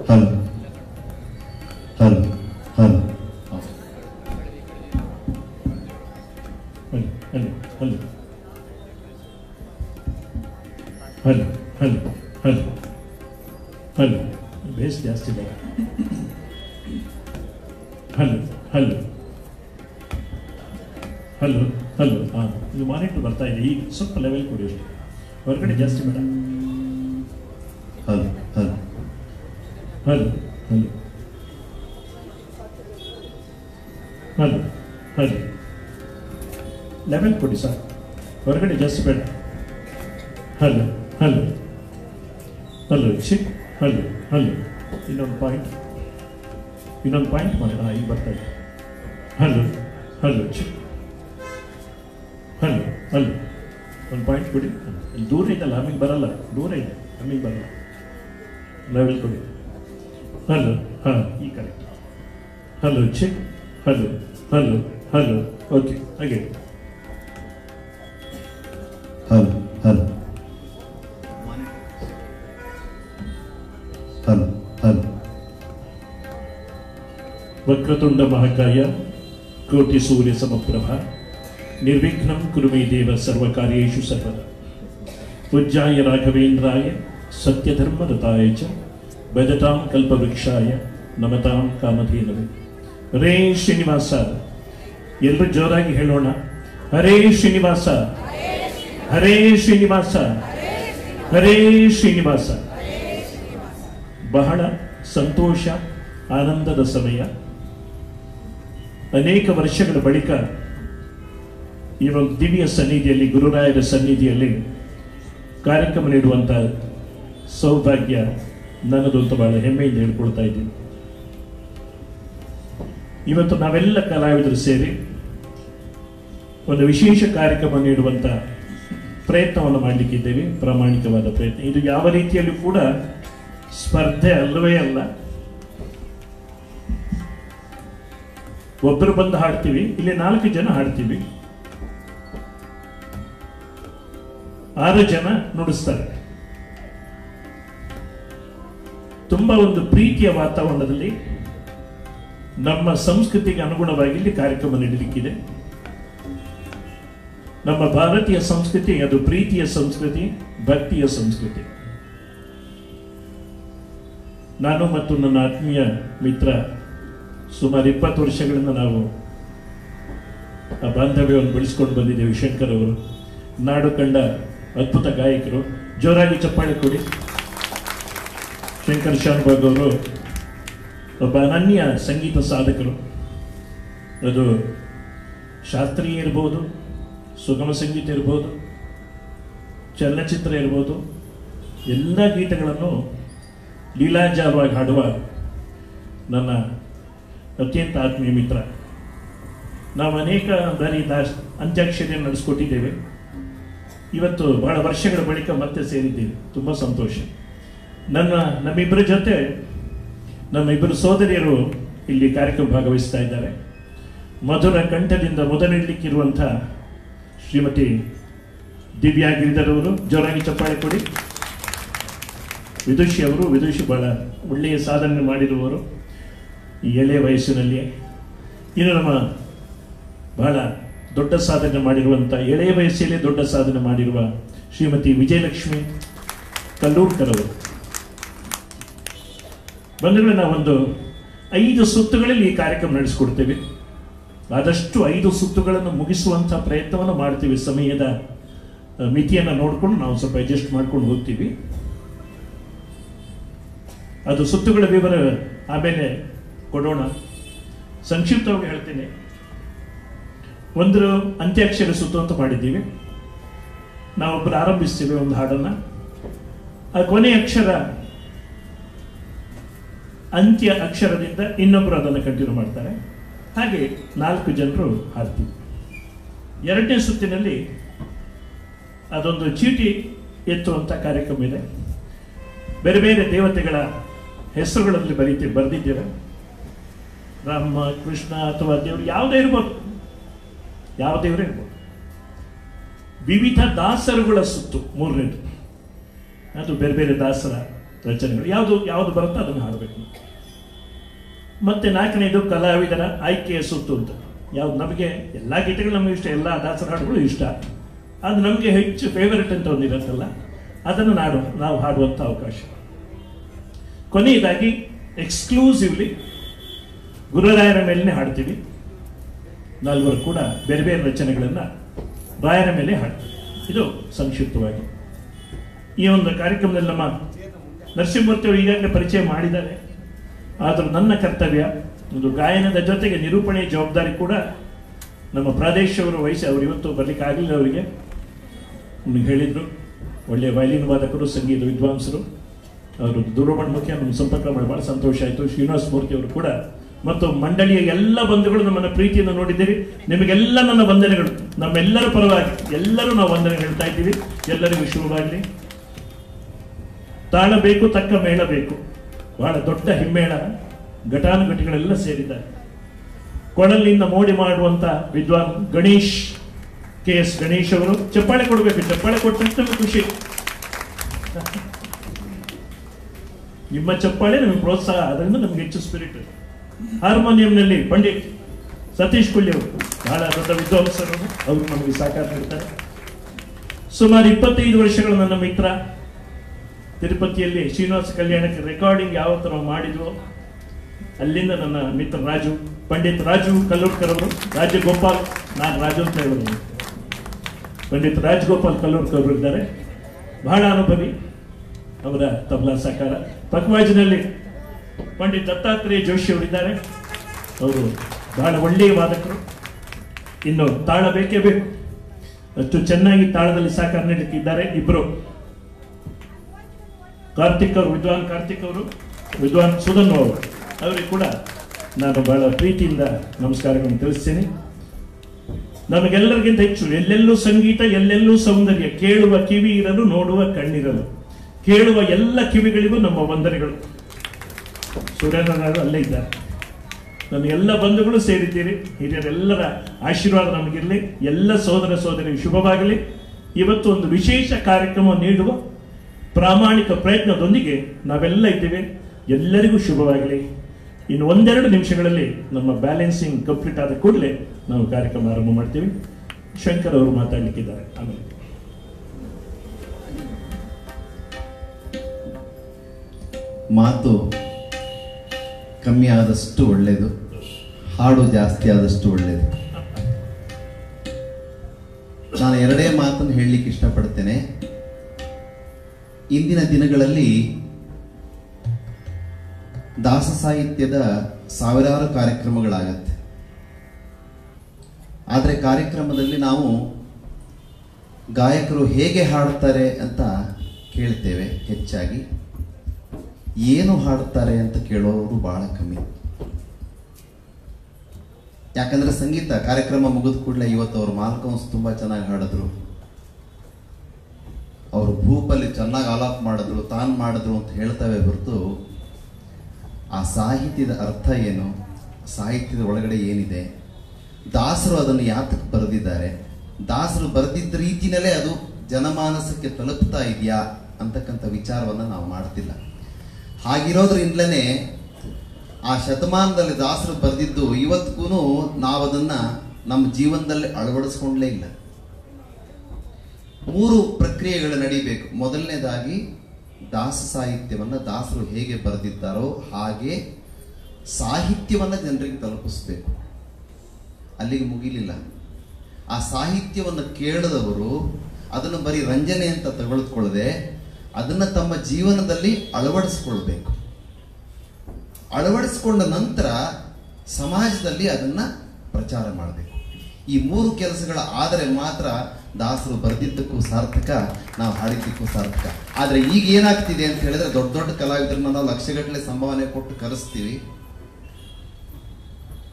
ಹೌದು ಹೌದು ಹೌದು hello hello hello hello hello bass ಜಾಸ್ತಿ ಬೇಡ ಹಲೋ ಹಲೋ ಹಲೋ ಹಲೋ ಹಾಂ ಇದು ಮಾನಿಟರ್ ಬರ್ತಾ ಇದೆ ಈಗ ಸ್ವಲ್ಪ ಲೆವೆಲ್ ಕೊಡಿ ಅಷ್ಟೇ ಹೊರಗಡೆ ಜಾಸ್ತಿ ಬೇಡ hello hello hello hello level ಕೊಡಿ ಸರ್ ಹೊರಗಡೆ ಜಾಸ್ತಿ ಬೇಡ ಹಲೋ ಹಲೋ ಹಲೋ ಚಿಕ್ ಹಲೋ ಹಲೋ ಇನ್ನೊಂದು ಪಾಯಿಂಟ್ ಇನ್ನೊಂದು ಪಾಯಿಂಟ್ ಮಾಡಿ ಹಾಂ ಈಗ ಬರ್ತಾ ಇದೆ ಹಲೋ ಹಲೋ ಚಿಕ್ ಹಲೋ ಹಲೋ ಒಂದು ಪಾಯಿಂಟ್ ಕೊಡಿ ಇಲ್ಲಿ ದೂರ ಇದಲ್ಲ ನಮಗೆ ಬರಲ್ಲ. ದೂರ ಇದೆ ನಮಗೆ ಬರಲ್ಲ. ಲೆವೆಲ್ ಕೊಡಿ ಹಲೋ ಹಾಂ ಈ correct hello check hello hello hello okay ಹಾಗೆ ಹೌದು ಹೌದು ಹೌದು ಹೌದು ವಕ್ರತುಂಡ ಮಹಾಕಾಯ ಕೋಟಿ ಸೂರ್ಯ ಸಮಪ್ರಭ ನಿರ್ವಿಘ್ನಂ ಕುರು ಮೇ ದೇವ ಸರ್ವಕಾರ್ಯೇಷು ಸರ್ವದ ಪೂಜ್ಯಾಯ ರಾಘವೇಂದ್ರಾಯ ಸತ್ಯಧರ್ಮರತಾಯ ಚ ಭಜತಾಂ ಕಲ್ಪವೃಕ್ಷಾಯ ನಮತಾಂ ಕಾಮಧೇನವೇ. ಹರೇ ಶ್ರೀನಿವಾಸ ಎಲ್ಲರೂ ಜೋರಾಗಿ ಹೇಳೋಣ. ಹರೇ ಶ್ರೀನಿವಾಸ ಹರೇ ಶ್ರೀನಿವಾಸ ಹರೇ ಶ್ರೀನಿವಾಸ. ಬಹಳ ಸಂತೋಷ, ಆನಂದದ ಸಮಯ. ಅನೇಕ ವರ್ಷಗಳ ಬಳಿಕ ಇವಾಗ ದಿವ್ಯ ಸನ್ನಿಧಿಯಲ್ಲಿ, ಗುರುರಾಯರ ಸನ್ನಿಧಿಯಲ್ಲಿ ಕಾರ್ಯಕ್ರಮ ನೀಡುವಂಥ ಸೌಭಾಗ್ಯ ನನ್ನದು ಅಂತ ಬಹಳ ಹೆಮ್ಮೆಯಿಂದ ಹೇಳ್ಕೊಳ್ತಾ ಇದ್ದೀನಿ. ಇವತ್ತು ನಾವೆಲ್ಲ ಕಲಾವಿದರು ಸೇರಿ ಒಂದು ವಿಶೇಷ ಕಾರ್ಯಕ್ರಮ ನೀಡುವಂತ ಪ್ರಯತ್ನವನ್ನು ಮಾಡಲಿಕ್ಕಿದ್ದೇವೆ ಪ್ರಾಮಾಣಿಕವಾದ ಪ್ರಯತ್ನ. ಇದು ಯಾವ ರೀತಿಯಲ್ಲೂ ಕೂಡ ಸ್ಪರ್ಧೆ ಅಲ್ಲವೇ ಅಲ್ಲ. ಒಬ್ಬರು ಬಂದು ಹಾಡ್ತೀವಿ, ಇಲ್ಲಿ ನಾಲ್ಕು ಜನ ಹಾಡ್ತೀವಿ. ಆರು ಜನ ನುಡಿಸ್ತಾರೆ. ತುಂಬಾ ಒಂದು ಪ್ರೀತಿಯ ವಾತಾವರಣದಲ್ಲಿ ನಮ್ಮ ಸಂಸ್ಕೃತಿಗೆ ಅನುಗುಣವಾಗಿ ಇಲ್ಲಿ ಕಾರ್ಯಕ್ರಮ ನೀಡಲಿಕ್ಕಿದೆ. ನಮ್ಮ ಭಾರತೀಯ ಸಂಸ್ಕೃತಿ, ಅದು ಪ್ರೀತಿಯ ಸಂಸ್ಕೃತಿ, ಭಕ್ತಿಯ ಸಂಸ್ಕೃತಿ. ನಾನು ಮತ್ತು ನನ್ನ ಆತ್ಮೀಯ ಮಿತ್ರ ಸುಮಾರು ಇಪ್ಪತ್ತು ವರ್ಷಗಳಿಂದ ನಾವು ಆ ಬಾಂಧವ್ಯವನ್ನು ಬೆಳೆಸ್ಕೊಂಡು ಬಂದಿದ್ದೇವೆ ಶಂಕರ್ ಅವರು. ನಾಡು ಕಂಡ ಅದ್ಭುತ ಗಾಯಕರು. ಜೋರಾಗಿ ಚಪ್ಪಾಳೆ ಕೊಡಿ. ಶಂಕರ್ ಶಾನ್ಭಾಗ್ ಅವರು ಒಬ್ಬ ಅನನ್ಯ ಸಂಗೀತ ಸಾಧಕರು. ಅದು ಶಾಸ್ತ್ರೀಯ ಇರ್ಬೋದು, ಸುಗಮ ಸಂಗೀತ ಇರ್ಬೋದು, ಚಲನಚಿತ್ರ ಇರ್ಬೋದು, ಎಲ್ಲ ಗೀತೆಗಳನ್ನು ಲೀಲಾಜಾರವಾಗಿ ಹಾಡುವ ನನ್ನ ಅತ್ಯಂತ ಆತ್ಮೀಯ ಮಿತ್ರ. ನಾವು ಅನೇಕ ಬಾರಿ ದಾಸ್ ಅಂತ್ಯಾಕ್ಷರಿಯನ್ನು ನಡೆಸ್ಕೊಟ್ಟಿದ್ದೇವೆ. ಇವತ್ತು ಬಹಳ ವರ್ಷಗಳ ಬಳಿಕ ಮತ್ತೆ ಸೇರಿದ್ದೇವೆ ತುಂಬ ಸಂತೋಷ. ನನ್ನ ನಮ್ಮಿಬ್ಬರ ಜೊತೆ ನಮ್ಮಿಬ್ಬರು ಸೋದರಿಯರು ಇಲ್ಲಿ ಕಾರ್ಯಕ್ರಮ ಭಾಗವಹಿಸ್ತಾ ಇದ್ದಾರೆ. ಮಧುರ ಕಂಠದಿಂದ ಮೊದಲಿಡ್ಲಿಕ್ಕಿರುವಂಥ ಶ್ರೀಮತಿ ದಿವ್ಯಾ ಗಿರಿಧರ್ ಅವರು, ಜೋರಾಗಿ ಚಪ್ಪಾಳೆ ಕೊಡಿ. ವಿದುಷಿ ಅವರು, ವಿದುಷಿ ಬಹಳ ಒಳ್ಳೆಯ ಸಾಧನೆ ಮಾಡಿರುವವರು ಈ ಎಳೆಯ ವಯಸ್ಸಿನಲ್ಲಿಯೇ. ಇನ್ನು ನಮ್ಮ ಬಹಳ ದೊಡ್ಡ ಸಾಧನೆ ಮಾಡಿರುವಂಥ ಎಳೆಯ ವಯಸ್ಸಲ್ಲೇ ದೊಡ್ಡ ಸಾಧನೆ ಮಾಡಿರುವ ಶ್ರೀಮತಿ ವಿಜಯಲಕ್ಷ್ಮಿ ಕಲ್ಲೂರ್ಕರ್ ಅವರು. ಬಂಧುಗಳೇ ನಾವೊಂದು ಐದು ಸುತ್ತುಗಳಲ್ಲಿ ಈ ಕಾರ್ಯಕ್ರಮ ನಡೆಸಿಕೊಡ್ತೇವೆ. ಆದಷ್ಟು ಐದು ಸುತ್ತುಗಳನ್ನು ಮುಗಿಸುವಂಥ ಪ್ರಯತ್ನವನ್ನು ಮಾಡ್ತೀವಿ. ಸಮಯದ ಮಿತಿಯನ್ನು ನೋಡಿಕೊಂಡು ನಾವು ಸ್ವಲ್ಪ ಅಡ್ಜಸ್ಟ್ ಮಾಡ್ಕೊಂಡು ಹೋಗ್ತೀವಿ. ಅದು ಸುತ್ತುಗಳ ವಿವರ ಆಮೇಲೆ ಕೊಡೋಣ. ಸಂಕ್ಷಿಪ್ತವಾಗಿ ಹೇಳ್ತೇನೆ. ಒಂದು ಅಂತ್ಯಾಕ್ಷರ ಸುತ್ತು ಅಂತ ಮಾಡಿದ್ದೀವಿ. ನಾವು ಆರಂಭಿಸ್ತೀವಿ ಒಂದು ಹಾಡನ್ನ. ಆ ಕೊನೆಯ ಅಕ್ಷರ ಅಂತ್ಯ ಅಕ್ಷರದಿಂದ ಇನ್ನೊಬ್ಬರು ಅದನ್ನು ಕಂಟಿನ್ಯೂ ಮಾಡ್ತಾರೆ. ಹಾಗೆ ನಾಲ್ಕು ಜನರು ಹಾಡ್ತೀವಿ ಎರಡನೇ ಸುತ್ತಿನಲ್ಲಿ ಅದೊಂದು ಚೀಟಿ ಎತ್ತುವಂಥ ಕಾರ್ಯಕ್ರಮ ಇದೆ. ಬೇರೆ ಬೇರೆ ದೇವತೆಗಳ ಹೆಸರುಗಳಲ್ಲಿ ಬರೀತೀವಿ ಬರೆದಿದ್ದೀರ. ರಾಮ, ಕೃಷ್ಣ ಅಥವಾ ದೇವರು ಯಾವುದೇ ಇರ್ಬೋದು. ಯಾವ ದೇವರೇ ಇರ್ಬೋದು. ವಿವಿಧ ದಾಸರುಗಳ ಸುತ್ತು, ಮೂರನೇದು. ಅದು ಬೇರೆ ಬೇರೆ ದಾಸರ ರಚನೆಗಳು. ಯಾವುದು ಯಾವುದು ಬರುತ್ತೋ ಅದನ್ನು ಹಾಡಬೇಕು. ಮತ್ತೆ ನಾಲ್ಕನೇದು ಕಲಾವಿದರ ಆಯ್ಕೆಯ ಸುತ್ತು ಅಂತ. ಯಾವ್ದು ನಮಗೆ ಎಲ್ಲ ಗೀತೆಗಳು ನಮಗೆ ಇಷ್ಟ, ಎಲ್ಲ ದಾಸರ ಹಾಡುಗಳು ಇಷ್ಟ. ಅದು ನಮಗೆ ಹೆಚ್ಚು ಫೇವರೇಟ್ ಅಂತ ಒಂದಿರುತ್ತಲ್ಲ ಅದನ್ನು ನಾಡು, ನಾವು ಹಾಡುವಂಥ ಅವಕಾಶ. ಕೊನೆಯದಾಗಿ ಎಕ್ಸ್ಕ್ಲೂಸಿವ್ಲಿ ಗುರುರಾಯರ ಮೇಲೆ ಹಾಡ್ತೀವಿ. ನಾಲ್ವರು ಕೂಡ ಬೇರೆ ಬೇರೆ ರಚನೆಗಳನ್ನು ರಾಯರ ಮೇಲೆ ಹಾಡ್ತೀವಿ. ಇದು ಸಂಕ್ಷಿಪ್ತವಾಗಿ. ಈ ಒಂದು ಕಾರ್ಯಕ್ರಮದಲ್ಲಿ ನಮ್ಮ ನರಸಿಂಹಮೂರ್ತಿ ಅವರು ಈಗಾಗಲೇ ಪರಿಚಯ ಮಾಡಿದ್ದಾರೆ. ಆದರೂ ನನ್ನ ಕರ್ತವ್ಯ ಒಂದು ಗಾಯನದ ಜೊತೆಗೆ ನಿರೂಪಣೆ ಜವಾಬ್ದಾರಿ ಕೂಡ ನಮ್ಮ ಪ್ರಾದೇಶವರು ವಹಿಸಿ ಅವರು ಇವತ್ತು ಬರಲಿಕ್ಕೆ ಆಗಲಿಲ್ಲ ಅವರಿಗೆ. ಹೇಳಿದರು, ಒಳ್ಳೆಯ ವಯಲಿನ್ ವಾದಕರು, ಸಂಗೀತ ವಿದ್ವಾಂಸರು. ಅವರು ದೂರವಾಣಿ ಮುಖ್ಯ ನಮ್ಮ ಸಂಪರ್ಕ ಮಾಡಿ ಭಾಳ ಸಂತೋಷ ಆಯಿತು. ಶ್ರೀನಿವಾಸ ಮೂರ್ತಿ ಅವರು ಕೂಡ ಮತ್ತು ಮಂಡಳಿಯ ಎಲ್ಲ ಬಂಧುಗಳು ನಮ್ಮನ್ನು ಪ್ರೀತಿಯಿಂದ ನೋಡಿದ್ದೀರಿ. ನಿಮಗೆಲ್ಲ ನನ್ನ ವಂದನೆಗಳು. ನಮ್ಮೆಲ್ಲರ ಪರವಾಗಿ ಎಲ್ಲರೂ ನಾವು ವಂದನೆ ಹೇಳ್ತಾ ಇದ್ದೀವಿ. ಎಲ್ಲರಿಗೂ ಶುಭವಾಗಲಿ. ತಾಳ ಬೇಕು, ತಕ್ಕ ಮೇಳ ಬೇಕು. ಬಹಳ ದೊಡ್ಡ ಹಿಮ್ಮೇಳ. ಘಟಾನುಘಟಿಗಳೆಲ್ಲ ಸೇರಿದ್ದಾರೆ. ಕೊಡಲಿನಿಂದ ಮೋಡಿ ಮಾಡುವಂತ ವಿದ್ವಾನ್ ಗಣೇಶ್ ಕೆ ಎಸ್ ಗಣೇಶ್ ಅವರು ಚಪ್ಪಾಳೆ ಕೊಡಬೇಕು ಚಪ್ಪಾಳೆ ಕೊಟ್ಟಂತ ಖುಷಿ. ನಿಮ್ಮ ಚಪ್ಪಾಳೆ ನಮಗೆ ಪ್ರೋತ್ಸಾಹ ಅದರಿಂದ ನಮ್ಗೆ ಹೆಚ್ಚು ಸ್ಪಿರಿಟ್ ಹಾರ್ಮೋನಿಯಂನಲ್ಲಿ ಪಂಡಿತ್ ಸತೀಶ್ ಕುಳ್ಳಿ ಅವರು, ಬಹಳ ದೊಡ್ಡ ವಿದ್ವಾಂಸರು, ಅವರು ನಮಗೆ ಸಾಕಾರ ನೀಡ್ತಾರೆ ಸುಮಾರು ಇಪ್ಪತ್ತೈದು ವರ್ಷಗಳ ನನ್ನ ಮಿತ್ರ ತಿರುಪತಿಯಲ್ಲಿ ಶ್ರೀನಿವಾಸ ಕಲ್ಯಾಣಕ್ಕೆ ರೆಕಾರ್ಡಿಂಗ್ ಯಾವ ಥರ ಮಾಡಿದ್ವೋ, ಅಲ್ಲಿಂದ ನನ್ನ ಮಿತ್ರ ರಾಜು, ಪಂಡಿತ್ ರಾಜು ಕಲ್ಲೂರ್ಕರ್ ಅವರು, ರಾಜಗೋಪಾಲ್, ನಾನು ರಾಜು ಅಂತ ಹೇಳಿದ್ರು ಪಂಡಿತ್ ರಾಜಗೋಪಾಲ್ ಕಲ್ಲೂರ್ಕರ್ ಅವರು ಇದ್ದಾರೆ. ಬಹಳ ಅನುಭವಿ, ಅವರ ತಬಲಾ ಸಹಕಾರ ಪಕ್ವಾಜಿನಲ್ಲಿ ಪಂಡಿತ್ ದತ್ತಾತ್ರೇಯ ಜೋಶಿ ಅವರಿದ್ದಾರೆ ಅವರು ಬಹಳ ಒಳ್ಳೆಯ ವಾದಕರು. ಇನ್ನು ತಾಳ ಬೇಕೇ ಬೇಕು. ಅಷ್ಟು ಚೆನ್ನಾಗಿ ತಾಳದಲ್ಲಿ ಸಹಕಾರ ನೀಡುತ್ತಿದ್ದಾರೆ ಇಬ್ಬರು ಕಾರ್ತಿಕ್ ಅವರು, ವಿದ್ವಾನ್ ಕಾರ್ತಿಕ್ ಅವರು, ವಿದ್ವಾನ್ ಸುಧನ್ ಅವರು, ಅವರಿಗೆ ಕೂಡ ನಾನು ಬಹಳ ಪ್ರೀತಿಯಿಂದ ನಮಸ್ಕಾರಗಳನ್ನು ತಿಳಿಸ್ತೇನೆ. ನಮಗೆಲ್ಲರಿಗಿಂತ ಹೆಚ್ಚು ಎಲ್ಲೆಲ್ಲೂ ಸಂಗೀತ, ಎಲ್ಲೆಲ್ಲೂ ಸೌಂದರ್ಯ, ಕೇಳುವ ಕಿವಿ ಇರಲು, ನೋಡುವ ಕಣ್ಣಿರಲು, ಕೇಳುವ ಎಲ್ಲ ಕಿವಿಗಳಿಗೂ ನಮ್ಮ ವಂದನೆಗಳು. ಸೂರ್ಯನಾರಾಯಣ ಅಲ್ಲೇ ಇದ್ದಾರೆ. ನನ್ನ ಎಲ್ಲ ಬಂಧುಗಳು ಸೇರಿದ್ದೀರಿ. ಹಿರಿಯರೆಲ್ಲರ ಆಶೀರ್ವಾದ ನಮಗಿರಲಿ. ಎಲ್ಲ ಸೋದರ ಸೋದರಿ ಶುಭವಾಗಲಿ. ಇವತ್ತು ಒಂದು ವಿಶೇಷ ಕಾರ್ಯಕ್ರಮ ನೀಡುವ ಪ್ರಾಮಾಣಿಕ ಪ್ರಯತ್ನದೊಂದಿಗೆ ನಾವೆಲ್ಲ ಇದ್ದೇವೆ. ಎಲ್ಲರಿಗೂ ಶುಭವಾಗಲಿ. ಇನ್ನು ಒಂದೆರಡು ನಿಮಿಷಗಳಲ್ಲಿ ನಮ್ಮ ಬ್ಯಾಲೆನ್ಸಿಂಗ್ ಕಂಪ್ಲೀಟ್ ಆದ ಕೂಡಲೇ ನಾವು ಕಾರ್ಯಕ್ರಮ ಆರಂಭ ಮಾಡ್ತೀವಿ. ಶಂಕರ್ ಅವರು ಮಾತಾಡಲಿಕ್ಕಿದ್ದಾರೆ. ಆಮೇಲೆ. ಮಾತು ಕಮ್ಮಿ ಆದಷ್ಟು ಒಳ್ಳೆಯದು ಹಾಡು ಜಾಸ್ತಿ ಆದಷ್ಟು ಒಳ್ಳೆಯದು ನಾನು ಎರಡೇ ಮಾತನ್ನು ಹೇಳಲಿಕ್ಕೆ ಇಷ್ಟಪಡ್ತೇನೆ. ಇಂದಿನ ದಿನಗಳಲ್ಲಿ ದಾಸ ಸಾಹಿತ್ಯದ ಸಾವಿರಾರು ಕಾರ್ಯಕ್ರಮಗಳಾಗತ್ತೆ. ಆದರೆ ಕಾರ್ಯಕ್ರಮದಲ್ಲಿ ನಾವು ಗಾಯಕರು ಹೇಗೆ ಹಾಡ್ತಾರೆ ಅಂತ ಕೇಳ್ತೇವೆ ಹೆಚ್ಚಾಗಿ. ಏನು ಹಾಡ್ತಾರೆ ಅಂತ ಕೇಳೋರು ಬಹಳ ಕಮ್ಮಿ. ಯಾಕಂದ್ರೆ ಸಂಗೀತ ಕಾರ್ಯಕ್ರಮ ಮುಗಿದ ಕೂಡಲೇ ಇವತ್ತು ಅವರು ಮಾಲ್ಕೌನ್ಸ್ ತುಂಬಾ ಚೆನ್ನಾಗಿ ಹಾಡಿದ್ರು. ಅವರು ಭೂಪಲ್ಲಿ ಚೆನ್ನಾಗಿ ಆಲಾಪ್ ಮಾಡಿದ್ರು, ತಾನು ಮಾಡಿದ್ರು ಅಂತ ಹೇಳ್ತವೆ ಹೊರತು ಆ ಸಾಹಿತ್ಯದ ಅರ್ಥ ಏನು, ಸಾಹಿತ್ಯದ ಒಳಗಡೆ ಏನಿದೆ? ದಾಸರು ಅದನ್ನು ಯಾತಕ್ಕೆ ಬರೆದಿದ್ದಾರೆ? ದಾಸರು ಬರೆದಿದ್ದ ರೀತಿಯಲ್ಲೇ ಅದು ಜನಮಾನಸಕ್ಕೆ ತಲುಪ್ತಾ ಇದೆಯಾ ಅಂತಕ್ಕಂಥ ವಿಚಾರವನ್ನು ನಾವು ಮಾಡ್ತಿಲ್ಲ. ಹಾಗಿರೋದ್ರಿಂದಲೇ ಆ ಶತಮಾನದಲ್ಲಿ ದಾಸರು ಬರೆದಿದ್ದು ಇವತ್ತಿಗೂ ನಾವು ಅದನ್ನು ನಮ್ಮ ಜೀವನದಲ್ಲಿ ಅಳವಡಿಸ್ಕೊಂಡ್ಲೇ ಇಲ್ಲ. ಮೂರು ಪ್ರಕ್ರಿಯೆಗಳು ನಡೀಬೇಕು. ಮೊದಲನೇದಾಗಿ ದಾಸ ಸಾಹಿತ್ಯವನ್ನು ದಾಸರು ಹೇಗೆ ಬರೆದಿದ್ದಾರೋ ಹಾಗೆ ಸಾಹಿತ್ಯವನ್ನು ಜನರಿಗೆ ತಲುಪಿಸ್ಬೇಕು. ಅಲ್ಲಿಗೆ ಮುಗಿಲಿಲ್ಲ. ಆ ಸಾಹಿತ್ಯವನ್ನು ಕೇಳಿದವರು ಅದನ್ನು ಬರೀ ರಂಜನೆ ಅಂತ ತಗೊಳ್ಕೊಳ್ಳದೆ ಅದನ್ನು ತಮ್ಮ ಜೀವನದಲ್ಲಿ ಅಳವಡಿಸ್ಕೊಳ್ಬೇಕು. ಅಳವಡಿಸ್ಕೊಂಡ ನಂತರ ಸಮಾಜದಲ್ಲಿ ಅದನ್ನು ಪ್ರಚಾರ ಮಾಡಬೇಕು. ಈ ಮೂರು ಕೆಲಸಗಳ ಆದರೆ ಮಾತ್ರ ದಾಸರು ಬರೆದಿದ್ದಕ್ಕೂ ಸಾರ್ಥಕ, ನಾವು ಹಾಡಿದ್ದಕ್ಕೂ ಸಾರ್ಥಕ. ಆದರೆ ಈಗ ಏನಾಗ್ತಿದೆ ಅಂತ ಹೇಳಿದ್ರೆ ದೊಡ್ಡ ದೊಡ್ಡ ಕಲಾವಿದರನ್ನ ನಾವು ಲಕ್ಷಗಟ್ಟಲೆ ಸಂಭಾವನೆ ಕೊಟ್ಟು ಕರೆಸ್ತೀವಿ.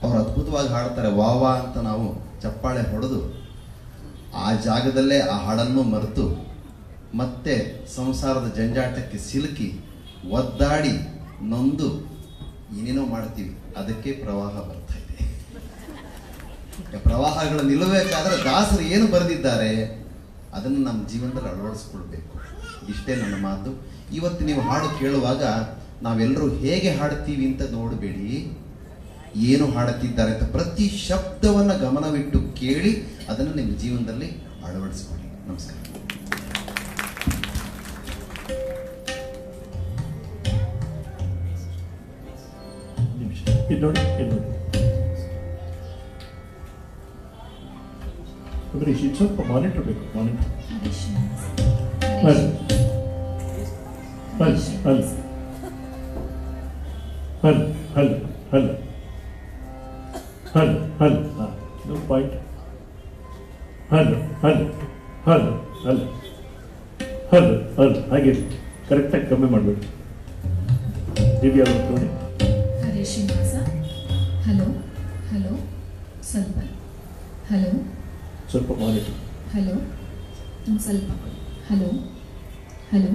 ಅವ್ರು ಅದ್ಭುತವಾಗಿ ಹಾಡ್ತಾರೆ, ವಾ ವಾ ಅಂತ ನಾವು ಚಪ್ಪಾಳೆ ಹೊಡೆದು ಆ ಜಾಗದಲ್ಲೇ ಆ ಹಾಡನ್ನು ಮರೆತು ಮತ್ತೆ ಸಂಸಾರದ ಜಂಜಾಟಕ್ಕೆ ಸಿಲುಕಿ ಒದ್ದಾಡಿ ನೊಂದು ಏನೇನೋ ಮಾಡ್ತೀವಿ. ಅದಕ್ಕೆ ಪ್ರವಾಹ ಬರ್ತಾ ಇದೆ ಪ್ರವಾಹಗಳು ನಿಲ್ಲಬೇಕಾದ್ರೆ ದಾಸರು ಏನು ಬರೆದಿದ್ದಾರೆ? ಅದನ್ನು ನಮ್ಮ ಜೀವನದಲ್ಲಿ ಅಳವಡಿಸ್ಕೊಳ್ಬೇಕು. ಇಷ್ಟೇ ನನ್ನ ಮಾತು. ಇವತ್ತು ನೀವು ಹಾಡು ಕೇಳುವಾಗ ನಾವೆಲ್ಲರೂ ಹೇಗೆ ಹಾಡ್ತೀವಿ ಅಂತ ನೋಡಬೇಡಿ. ಏನು ಹಾಡುತ್ತಿದ್ದಾರೆ ಅಂತ ಪ್ರತಿ ಶಬ್ದವನ್ನು ಗಮನವಿಟ್ಟು ಕೇಳಿ ಅದನ್ನು ನಿಮ್ಮ ಜೀವನದಲ್ಲಿ ಅಳವಡಿಸ್ಕೊಳ್ಳಿ. ನಮಸ್ಕಾರ. ನೋಡಿ. ಅಂದ್ರೆ ಇದು ಸ್ವಲ್ಪ ಮಾನಿಟರ್ ಬೇಕು ಮಾನಿಟರ್ ಅಲ್ಲಿ ಅಲ್ಲಿ ಅಲ್ಲಿ ಅಲ್ಲಿ ಅಲ್ಲಿ ಅಲ್ಲಿ ಹಲ್ ಹಲ್ ಹಾಂ ಇದು ಪಾಯಿಂಟ್ ಹಲ್ ಹಲ್ ಹಲ್ ಹಲ್ ಹಲ್ ಹಲ್ ಹಾಗೆ ಕರೆಕ್ಟಾಗಿ ಕಮ್ಮಿ ಮಾಡಬೇಕು. ದಿವ್ಯಾ ಅವ್ರು ನೋಡಿ ಹಲೋ ಹಲೋ ಸ್ವಲ್ಪ ಹಲೋ ಸ್ವಲ್ಪ ಕ್ವಾಲಿಟಿ ಹಲೋ ಸ್ವಲ್ಪ. ಹಲೋ ಹಲೋ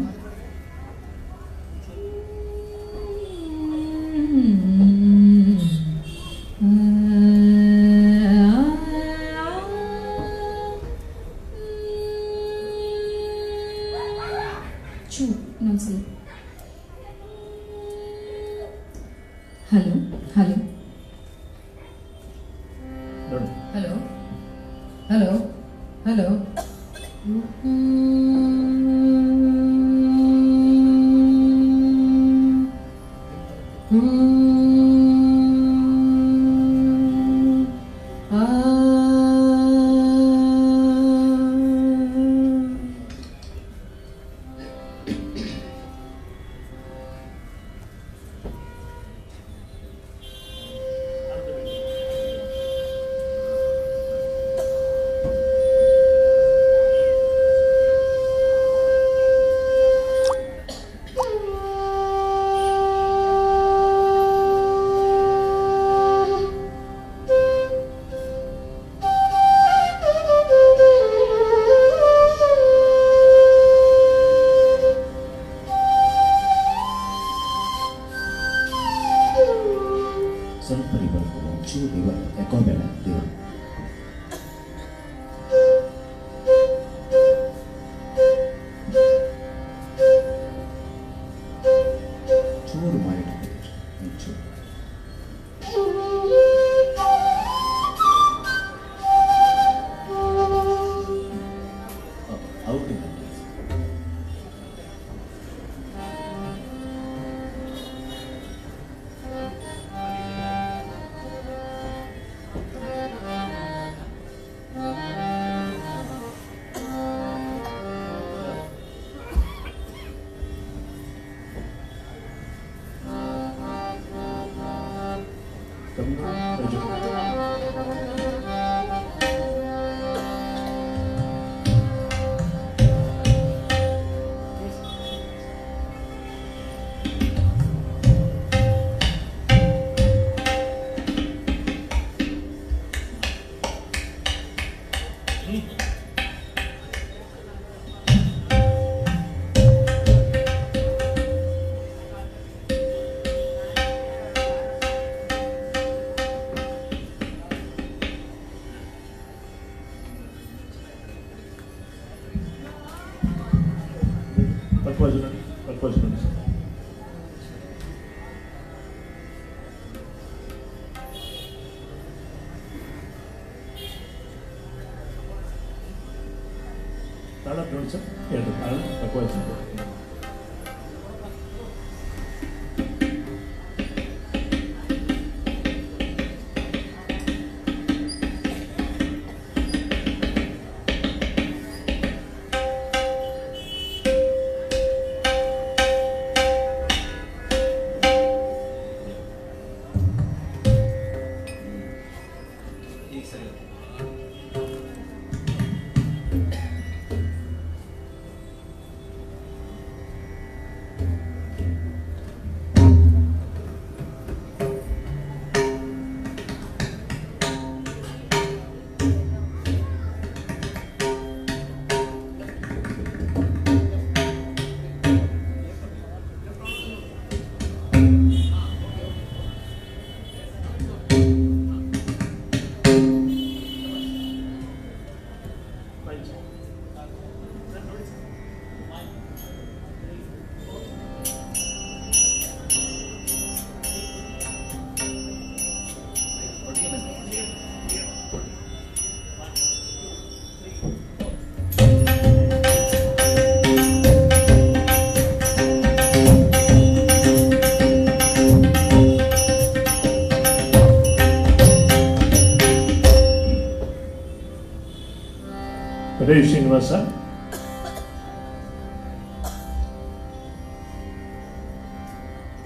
universal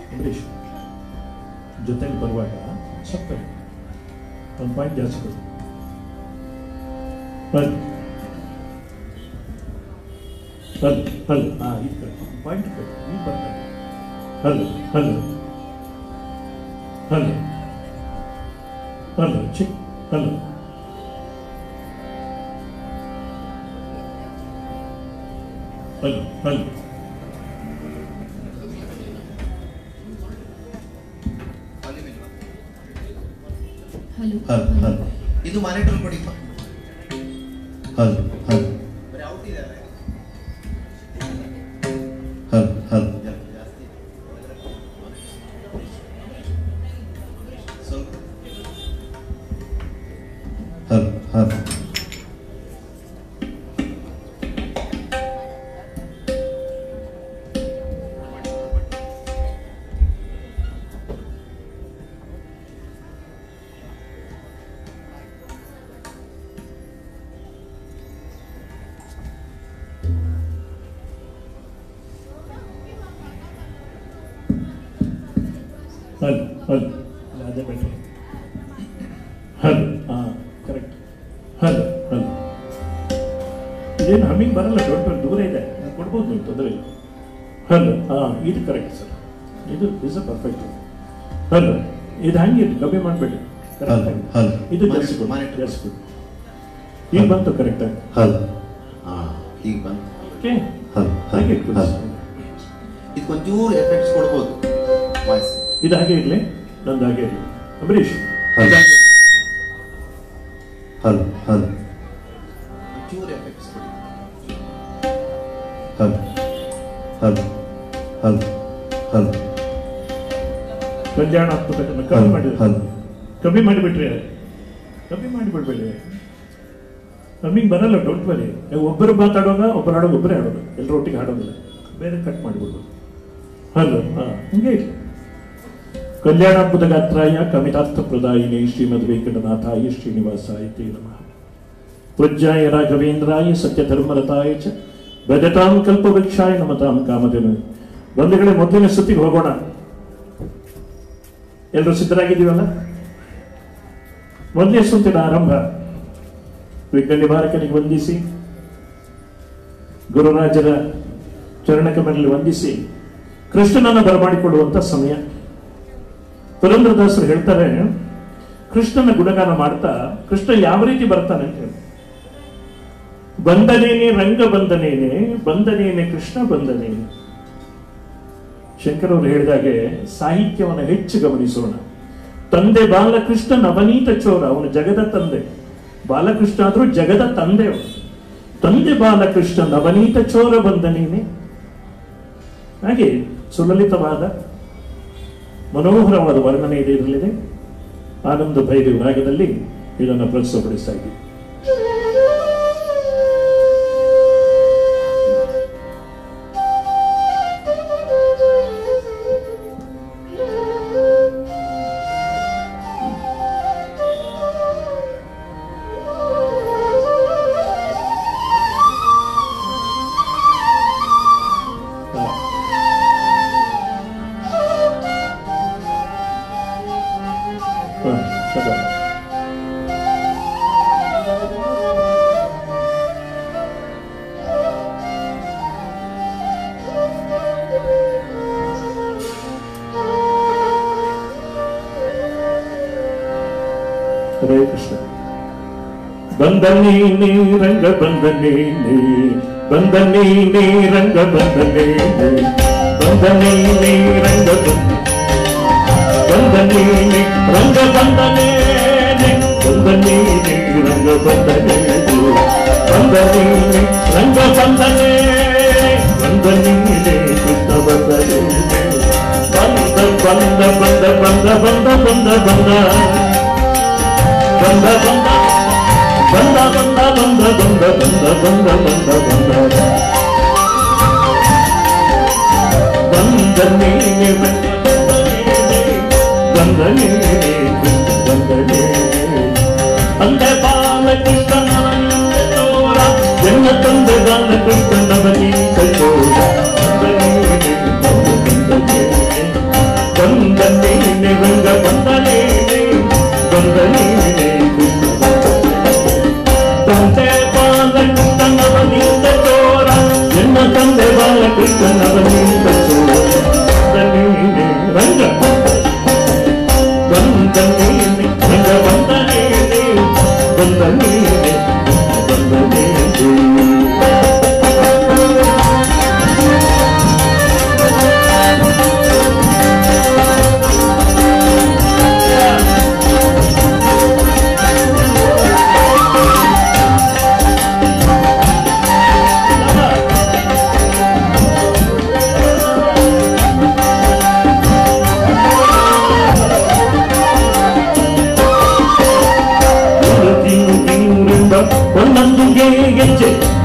ಇಂಗ್ಲೀಷ್ ಜೊತೆಗೆ ಬರುವಾಗ ಸ್ವಲ್ಪ ಒಂದು ಪಾಯಿಂಟ್ ಜಾಸ್ತಿ ಕೊಡಿ ಪಲ್ ಪಲ್ ಪಲ್ ಹಾಂ ಇದು ಕರೆಕ್ಟ್ ಪಾಯಿಂಟ್ ಕೊಡಿ ನೀವು ಬರ್ತಾರೆ ಹಲ್ ಹಲ್ ಇದು ಮಾನಿಟರ್ ಕೊಡಿಪ್ಪ ಹಲ್ ಹಲ್ ಹಲ್ ಹಲ್ ಹಲ್ कल्याण कमी कमी ಕಮ್ಮಿ ಮಾಡಿಬಿಡ್ಬೇಡಿ ನಮಗೆ ಬರಲ್ಲ ಡೋಂಟ್ ವರಿ ಒಬ್ಬರು ಮಾತಾಡೋಣ ಒಬ್ಬರು ಹಾಡೋದು ಒಬ್ಬರೇ ಹಾಡೋದು ಎಲ್ಲರೂ ಒಟ್ಟಿಗೆ ಹಾಡೋದಿಲ್ಲ ಬೇರೆ ಕಟ್ ಮಾಡಿಬಿಡ್ಬೋದು ಹಲೋ, ಹಾಂ, ಹಿಂಗೆ ಕಲ್ಯಾಣ ಕಲ್ಯಾಣಾತ್ಮದ ಗಾತ್ರಾಯ ಕಮಿತಾರ್ಥ ಪ್ರದಾಯಿನಿ ಶ್ರೀಮದ್ ವೆಂಕಟನಾಥಾಯ ಶ್ರೀನಿವಾಸಾಯ ತೇ ನಮಃ ಪೂಜ್ಯಾಯ ರಾಘವೇಂದ್ರಾಯ ಸತ್ಯಧರ್ಮರತಾಯ ಚ ಭಜತಾಂ ಕಲ್ಪವೃಕ್ಷಾಯ ನಮತಾಂ ಕಾಮಧೇನು. ಬಂಧುಗಳೇ ಮೊದಲನೇ ಸುತ್ತಿಗೆ ಹೋಗೋಣ. ಎಲ್ಲರೂ ಸಿದ್ಧರಾಗಿದ್ದೀವಲ್ಲ ಮೊದಲನೇ ಸುತ್ತಿನ ಆರಂಭ. ವಿಘ್ನ ನಿವಾರಕನಿಗೆ ವಂದಿಸಿ, ಗುರುರಾಜರ ಚರಣಕಮರಲ್ಲಿ ವಂದಿಸಿ, ಕೃಷ್ಣನನ್ನು ಬರಮಾಡಿಕೊಳ್ಳುವಂತ ಸಮಯ. ಪುರಂದ್ರದಾಸರು ಹೇಳ್ತಾರೆ, ಕೃಷ್ಣನ ಗುಣಗಾನ ಮಾಡ್ತಾ, ಕೃಷ್ಣ ಯಾವ ರೀತಿ ಬರ್ತಾನೆ ಅಂತ ಹೇಳಿ. ಬಂದನೇನೆ ರಂಗ ಬಂದನೇನೆ ಬಂದನೇನೆ ಕೃಷ್ಣ ಬಂದನೇನೆ. ಶಂಕರವರು ಹೇಳಿದಾಗೆ, ಸಾಹಿತ್ಯವನ್ನು ಹೆಚ್ಚು ಗಮನಿಸೋಣ. ತಂದೆ ಬಾಲಕೃಷ್ಣ ನವನೀತ ಚೋರ, ಅವನು ಜಗದ ತಂದೆ. ಬಾಲಕೃಷ್ಣ ಆದರೂ ಜಗದ ತಂದೆ ತಂದೆ ಬಾಲಕೃಷ್ಣ ನವನೀತ ಚೋರ ಬಂದ ನೀನೆ ಹಾಗೆ ಸುಲಲಿತವಾದ, ಮನೋಹರವಾದ ವರ್ಣನೆ ಇದೆ ಇದರಲ್ಲಿದೆ. ಆನಂದ ಭೈರಿ ವಿಭಾಗದಲ್ಲಿ ಇದನ್ನು ಪ್ರಸ್ತುತಪಡಿಸ್ತಾ ಇದ್ದೀವಿ ಬಂದನೇ ನೀರಂಗ ಬಂದನೇ ಬಂದನೇ ನೀರಂಗ ಬಂದನೇ ಬಂದನೇ ನೀರಂಗ ಬಂದನೇ ರಂಗ ಬಂದನೇ ಬಂದನೇ ನೀರಂಗ ಬಂದನೇ ಬಂದನೇ ರಂಗ ಬಂದನೇ ಬಂದನೇ ಕೃಷ್ಣ ಬಂದನೇ ಬಂದ ಬಂದ ಬಂದ ಬಂದ ಬಂದ ಬಂದ ಬಂದ ಬಂದ ಬಂದ தொந்த தொந்த தொந்த தொந்த தொந்த தொந்த அந்த பாலகிருஷ்ணன் என்ன தந்த காலகிருஷ்ணன்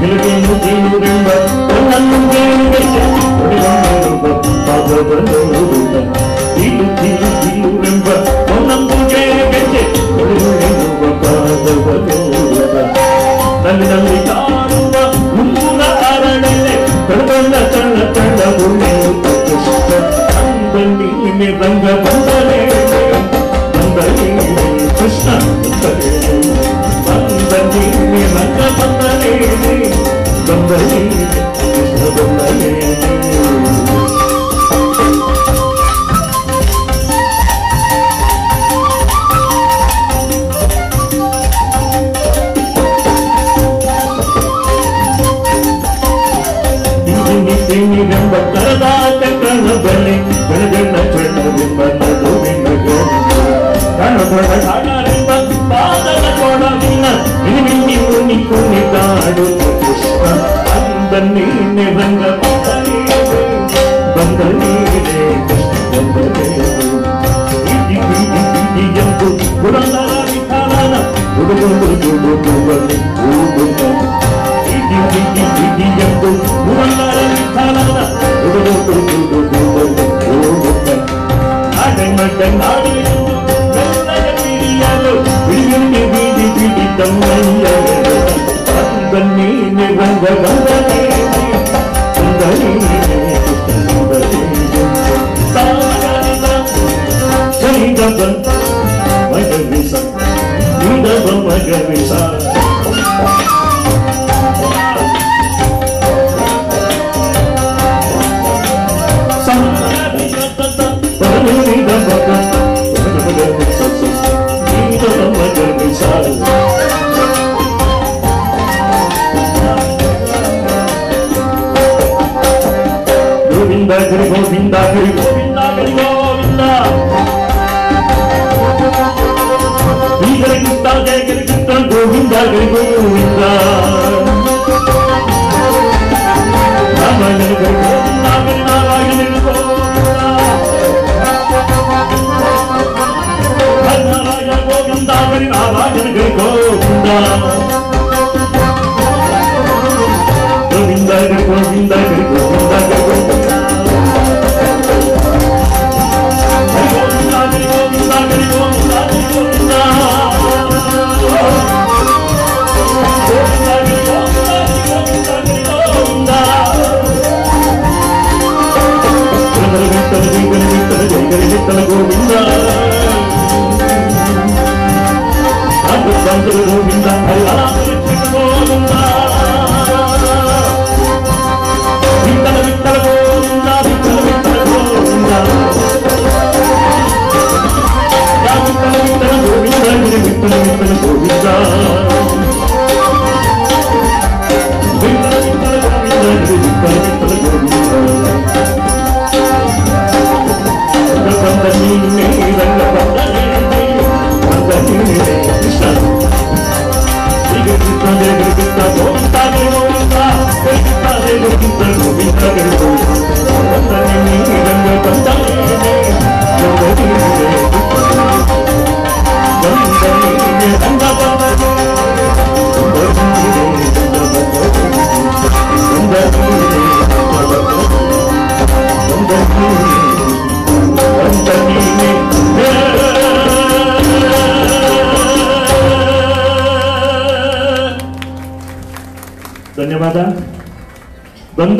Military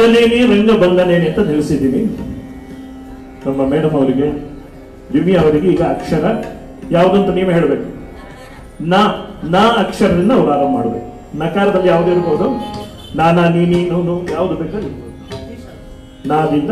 ಬಂದನೇನೆ, ರಂಗ ಬಂದನೇನೆ ಅಂತ ತಿಳಿಸಿದ್ದೀನಿ ನಮ್ಮ ಮೇಡಮ್ ಅವರಿಗೆ ಯುಮಿ ಅವರಿಗೆ ಈಗ ಅಕ್ಷರ ಯಾವುದಂತ ನೀವೇ ಹೇಳಬೇಕು. ನಾ ನಾ ಅಕ್ಷರದಿಂದ ಅವ್ರು ಆರಂಭ ಮಾಡಬೇಕು. ನಕಾರದಲ್ಲಿ ಯಾವ್ದು ಇರ್ಬೋದು? ನಾನಾ ನೀನು ಯಾವ್ದು ಬೇಕಾದ್ರೆ ನಾದಿಂದ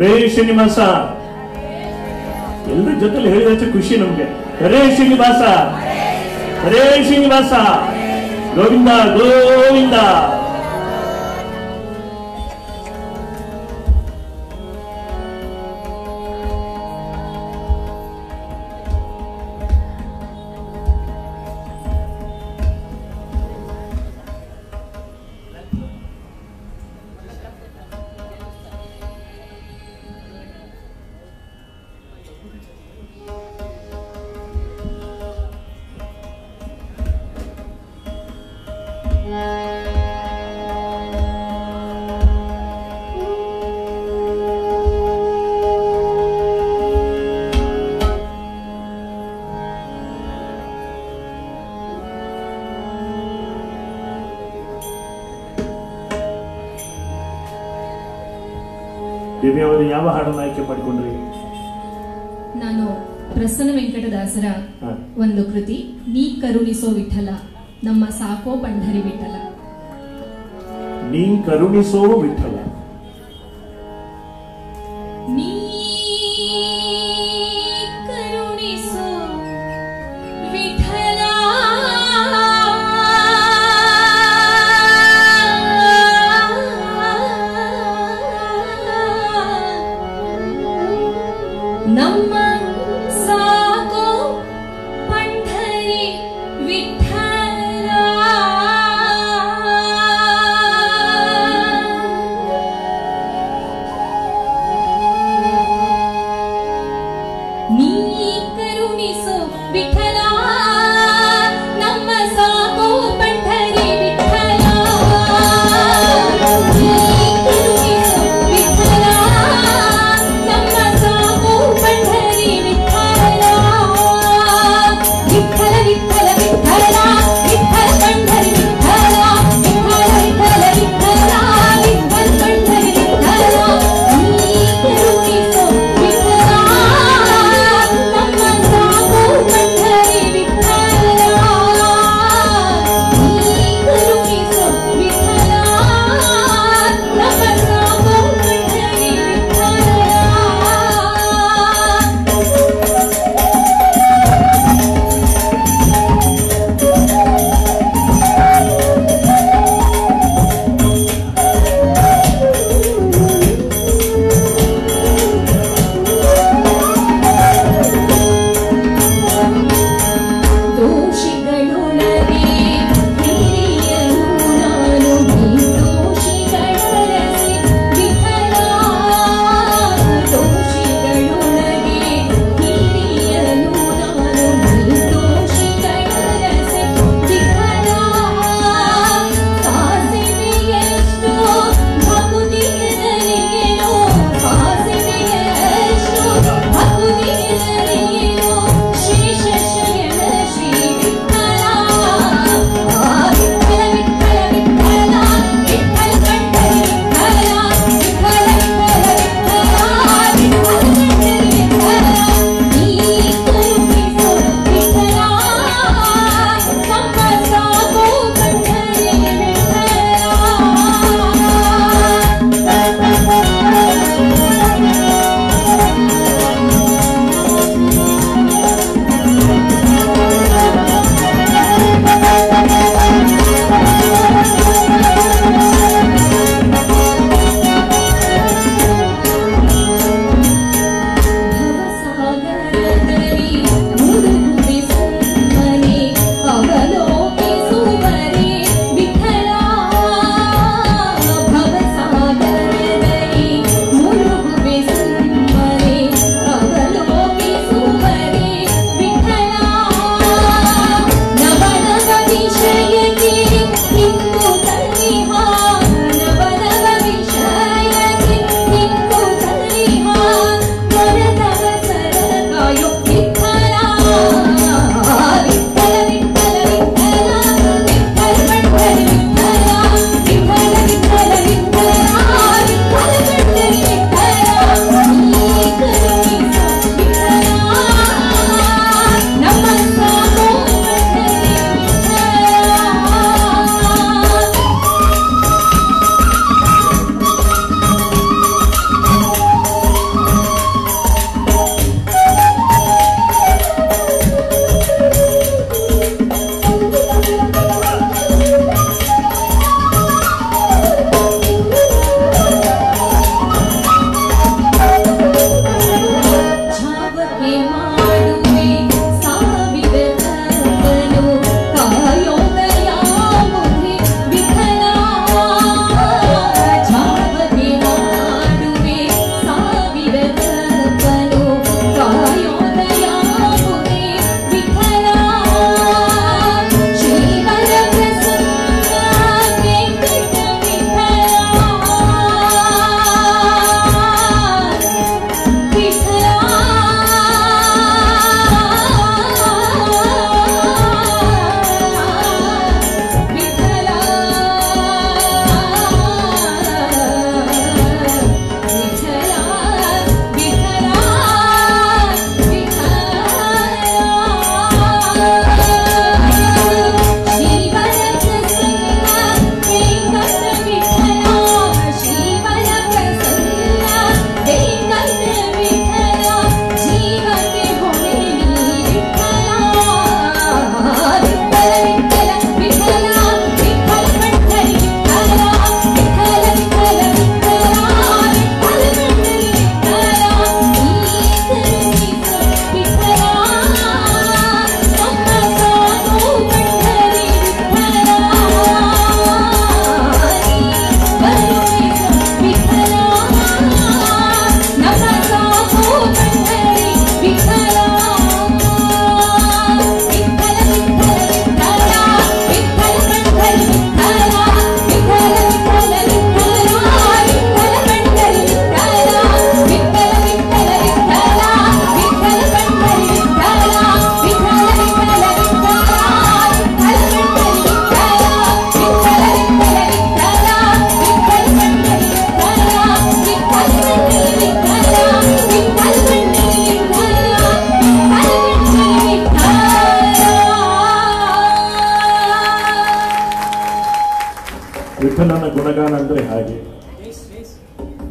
ರೇ ಶ್ರೀನಿವಾಸ. ಎಲ್ಲರ ಜೊತೆಲಿ ಹೇಳಿದಷ್ಟು ಖುಷಿ ನಮ್ಗೆ. ಹರೇ ಶ್ರೀನಿವಾಸ. ಹರೇ ಶ್ರೀನಿವಾಸ. ಗೋವಿಂದ ಗೋವಿಂದ. ದಿವ್ಯ ಅವರು ಯಾವ ಹಾಡನ್ನು ಆಯ್ಕೆ ಮಾಡಿಕೊಂಡ್ರಿ? ನಾನು ಪ್ರಸನ್ನ ವೆಂಕಟದಾಸರ. ಒಂದು ಕೃತಿ ನೀ ಕರುಣಿಸೋ ವಿಠಲ ನಮ್ಮ ಸಾಕೋ ಪಂಢರಿ ವಿಠಲ. ನೀ ಕರುಣಿಸೋ ವಿಠಲ.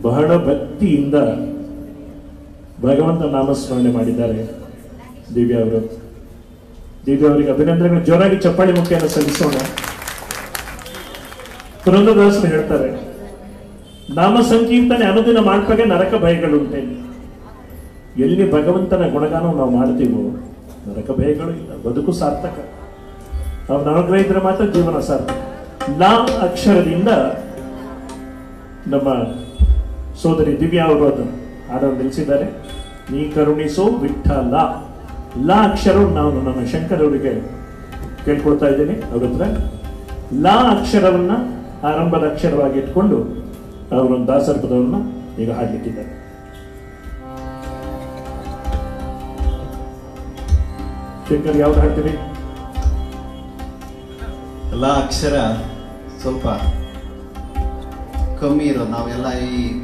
ಬಹಳ ಭಕ್ತಿಯಿಂದ ಭಗವಂತ ನಾಮಸ್ಮರಣೆ ಮಾಡಿದ್ದಾರೆ. ದಿವ್ಯ ಅವರು. ದಿವ್ಯ ಅವರಿಗೆ ಅಭಿನಂದನೆಗಳು. ಜೋರಾಗಿ ಚಪ್ಪಾಳಿ ಮುಖ್ಯನ ಸಲ್ಲಿಸೋಣ. ಪುರಂದದಾಸರು ಹೇಳ್ತಾರೆ, ನಾಮ ಸಂಕೀರ್ತನೆ ಅನುದಿನ ಮಾಡ್ಪಾಗೆ ನರಕ ಭಯಗಳುಂಟೆ. ಎಲ್ಲಿ ಭಗವಂತನ ಗುಣಗಾನವು ನಾವು ಮಾಡ್ತೀವೋ, ನರಕ ಭಯಗಳು ಇಲ್ಲ. ಬದುಕು ಸಾರ್ಥಕ. ನಾವು ನವಗ್ರಹ ಇದ್ರೆ ಮಾತ್ರ ಜೀವನ ಸಾರ್ಥಕ. ನಾಮ ಅಕ್ಷರದಿಂದ ನಮ್ಮ ಸೋದರಿ ದಿವ್ಯಾ ಅವರು ಅದು ಹಾಡನ್ನು ನಿಲ್ಲಿಸಿದ್ದಾರೆ. ನೀ ಕರುಣಿಸೋ ವಿಠಲ ಲಾ ಅಕ್ಷರವು ನಾನು ನಮ್ಮ ಶಂಕರವರಿಗೆ ಕೇಳ್ಕೊಳ್ತಾ ಇದ್ದೀನಿ. ಅವ್ರ ಲಾ ಅಕ್ಷರವನ್ನ ಆರಂಭದ ಅಕ್ಷರವಾಗಿ ಇಟ್ಕೊಂಡು ಅವರೊಂದು ದಾಸರ ಪದವನ್ನ ಈಗ ಹಾಡ್ಲಿಕ್ಕಿದ್ದಾರೆ. ಶಂಕರ್, ಯಾವ್ದು ಹಾಡ್ತೀರಿ? ಲಾ ಅಕ್ಷರ ಸ್ವಲ್ಪ ಕಮ್ಮಿ ಇರೋದು ನಾವೆಲ್ಲ ಈ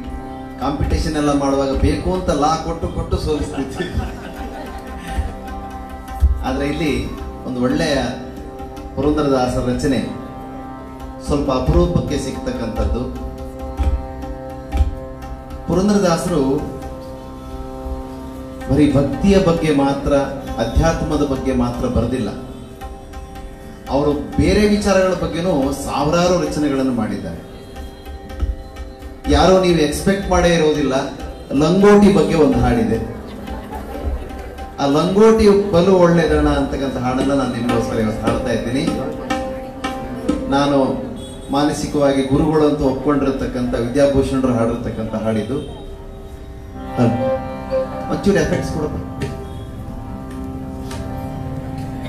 ಕಾಂಪಿಟೇಷನ್ ಎಲ್ಲ ಮಾಡುವಾಗ ಬೇಕು ಅಂತ ಲಾ ಕೊಟ್ಟು ಕೊಟ್ಟು ಸೋಲಿಸ್ತಿದ್ವಿ. ಆದ್ರೆ ಇಲ್ಲಿ ಒಂದು ಒಳ್ಳೆಯ ಪುರಂದರದಾಸರ ರಚನೆ ಸ್ವಲ್ಪ ಅಪರೂಪಕ್ಕೆ ಸಿಗ್ತಕ್ಕಂಥದ್ದು. ಪುರಂದರದಾಸರು ಬರೀ ಭಕ್ತಿಯ ಬಗ್ಗೆ ಮಾತ್ರ, ಅಧ್ಯಾತ್ಮದ ಬಗ್ಗೆ ಮಾತ್ರ ಬರೆದಿಲ್ಲ. ಅವರು ಬೇರೆ ವಿಚಾರಗಳ ಬಗ್ಗೆನೂ ಸಾವಿರಾರು ರಚನೆಗಳನ್ನು ಮಾಡಿದ್ದಾರೆ. ಯಾರೋ ನೀವು ಎಕ್ಸ್ಪೆಕ್ಟ್ ಮಾಡೇ ಇರೋದಿಲ್ಲ, ಲಂಗೋಟಿ ಬಗ್ಗೆ ಒಂದು ಹಾಡಿದೆ. ಆ ಲಂಗೋಟಿ ಬಲು ಒಳ್ಳೆದಣ ಅಂತಕ್ಕಂಥ ಹಾಡನ್ನ ನಾನು ನಿಮಗೋಸ್ಕರ ಇವತ್ತು ಹಾಡ್ತಾ ಇದ್ದೀನಿ. ನಾನು ಮಾನಸಿಕವಾಗಿ ಗುರುಗಳಂತೂ ಒಪ್ಕೊಂಡಿರ್ತಕ್ಕಂಥ, ವಿದ್ಯಾಭೂಷಣರು ಹಾಡಿರ್ತಕ್ಕಂಥ ಹಾಡಿದು. ಒಂಚೂರು ಎಫೆಕ್ಟ್ಸ್ ಕೊಡಪ್ಪ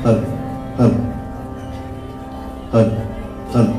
ಹಲ್ ಹಲ್ ಹಲ್ ಹಲ್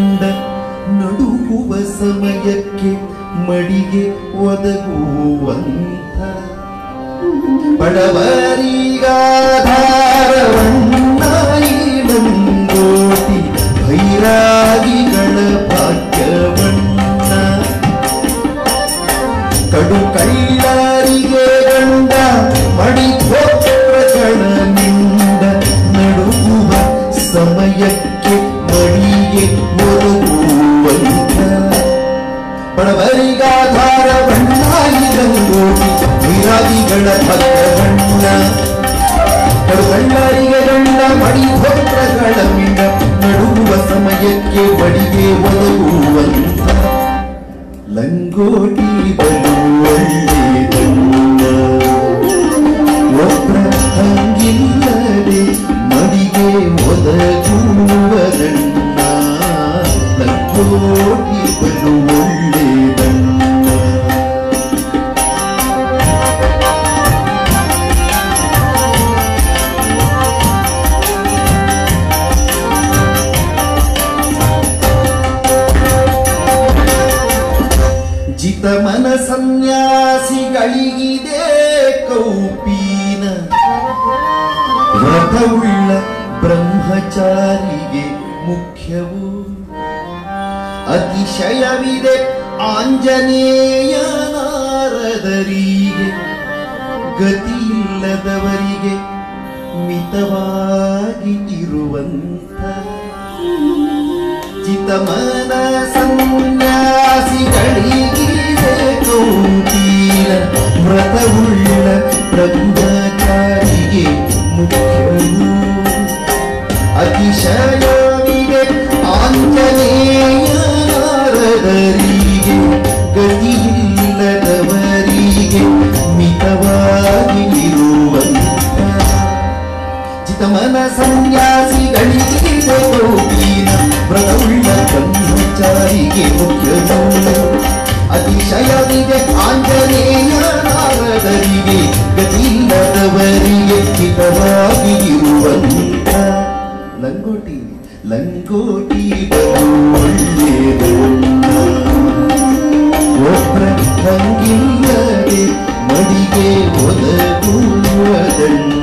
ಮಿಂಡ ನಡುಗುವ ಸಮಯಕ್ಕೆ ಮಡಿಗೆ ಒದಗುವಂಥ ಬಡವರಿಗಾಧಾರವನ್ನೋಟಿ ಭೈರಾಗಿಗಳ ಭಾಗ್ಯವಣ್ಣ ಕಡು ಕೈಲಾರಿಗೆ ಗಂಡ ಮಡಿಧೋತ್ರಗಳ ಬಡವರಿಗಾಧಾರ ಬಣ್ಣ ಇದಂಗೋಡಿ ವೀರಾದಿಗಳ ಭಕ್ತ ಬಣ್ಣ ಬಡವಳ್ಳರಿಗೆ ಗಣ್ಣ ಮಡಿ ಭಕ್ತಗಳ ಮಿಣ ನಡುಗುವ ಸಮಯಕ್ಕೆ ಬಡಿಗೆ ಒದಗುವಂತ ಲಂಗೋಟಿ ಬಲು ಒಳ್ಳೆಯದಲ್ಲ ಒಬ್ಬ ಹಂಗಿಲ್ಲದೆ ಮಡಿಗೆ ಒದಗುವ ಗಣ್ಣ ಲಂಗೋಟಿ ಕಳಿಗಿದೆ ಕೌಪೀನ. ರಥವುಳ್ಳ ಬ್ರಹ್ಮಚಾರಿಗೆ ಮುಖ್ಯವು ಅತಿಶಯವಿದೆ ಆಂಜನೇಯ ನಾರದರಿಗೆ ಗತಿಯಿಲ್ಲದವರಿಗೆ ಮಿತವಾಗಿ ಇರುವಂತ ಚಿತಮನ ಸನ್ಯಾಸಿಗಳಿಗೆ ಕೌಂತೀರ ವ್ರತವುಳ್ಳ ಬ್ರಹ್ಮಚಾರಿಗೆ ಮುಖ್ಯವು. ಅತಿಶಯವಿದೆ ಆಂಜನೇಯ ನಾರದರಿಗೆ ಗತಿಯಿಲ್ಲದವರಿಗೆ ಮಿತವಾಗಿ ಇರುವಂತ ಚಿತಮನ ಸನ್ಯಾಸಿಗಳಿಗೆ ಗೌರೀನ ವ್ರತವುಳ್ಳ ಬ್ರಹ್ಮಚಾರಿಗೆ ಮುಖ್ಯವು. ಅತಿಶಯವಿದೆ ಆಂಜನೇಯ ನಾರದರಿಗೆ ಗತಿಯಿಲ್ಲದವರಿಗೆ ಹಿತವಾಗಿ ಇರುವಂತ ಲಂಗೋಟಿ ಲಂಗೋಟಿ ಬಲು ಒಳ್ಳೆಯದು ಒಬ್ಬರ ಹಂಗಿಲ್ಲದೆ ಮಡಿಗೆ ಒದಗುವುದಣ್ಣ